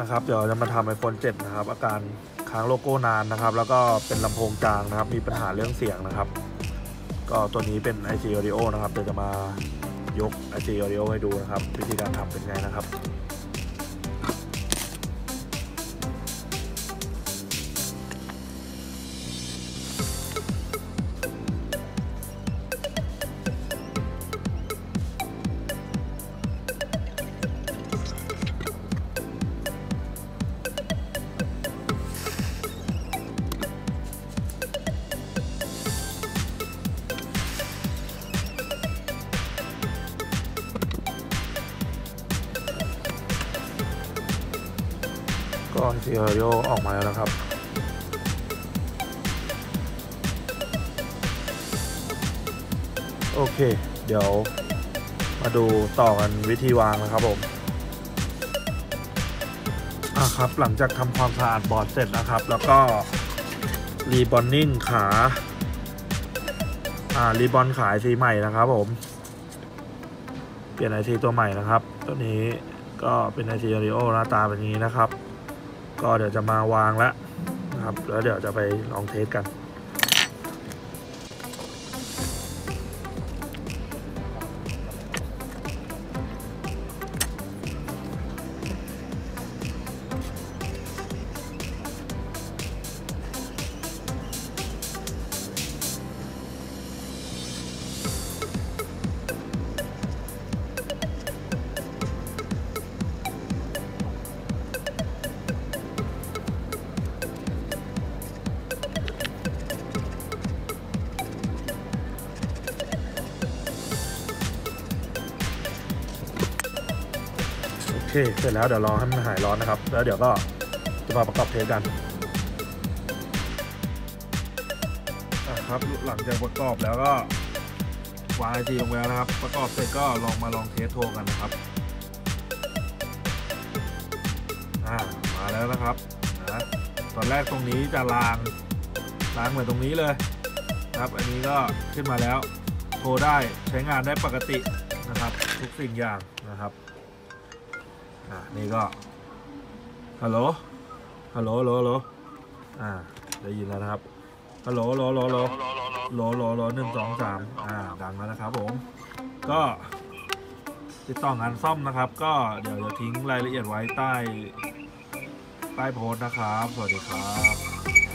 นะครับ เดี๋ยวจะมาทำ iPhone 7นะครับ อาการค้างโลโก้นานนะครับ แล้วก็เป็นลำโพงจางนะครับ มีปัญหาเรื่องเสียงนะครับ ก็ตัวนี้เป็น IC Audio นะครับ เดี๋ยวจะมายก IC Audio ให้ดูนะครับ วิธีการทำเป็นไงนะครับ ก็ IC Audio ออกมาแล้วนะครับ โอเค เดี๋ยวมาดูต่อกันวิธีวางนะครับผมอะครับหลังจากทำความสะอาดบอร์ดเสร็จนะครับ แล้วก็รีบอนนิ่งขาอ่ารีบอนขายสีใหม่นะครับผม เปลี่ยนไอซีตัวใหม่นะครับ ตัวนี้ก็เป็นไอซีอ u ิโอหน้าตาแบบนี้นะครับ ก็เดี๋ยวจะมาวางแล้วนะครับ แล้วเดี๋ยวจะไปลองเทสกัน เค เสร็จแล้วเดี๋ยวรอให้มันหายร้อนนะครับ แล้วเดี๋ยวก็จะมาประกอบเทสกันอะครับหลังจากประกอบแล้วก็วางไอทีลงแล้วนะครับ ประกอบเสร็จก็ลองมาลองเทสโทรกันนะครับอ่ามาแล้วนะครับนะตอนแรกตรงนี้จะลางลางเหมือนตรงนี้เลยนะครับ อันนี้ก็ขึ้นมาแล้วโทรได้ใช้งานได้ปกตินะครับ ทุกสิ่งอย่างนะครับ อ่านี่ก็ฮัลโหลฮัลโหลฮัลโหลโหลอ่าได้ยินแล้วนะครับฮัลโหลโหลโหลฮัลโหลฮัลโหลฮัลโหลฮัลโหลหนึ่งสองสามอ่าดังแล้วนะครับผมก็ติดต่องานซ่อมนะครับ ก็เดี๋ยวจะทิ้งรายละเอียดไว้ใต้ใต้โพสต์นะครับ สวัสดีครับ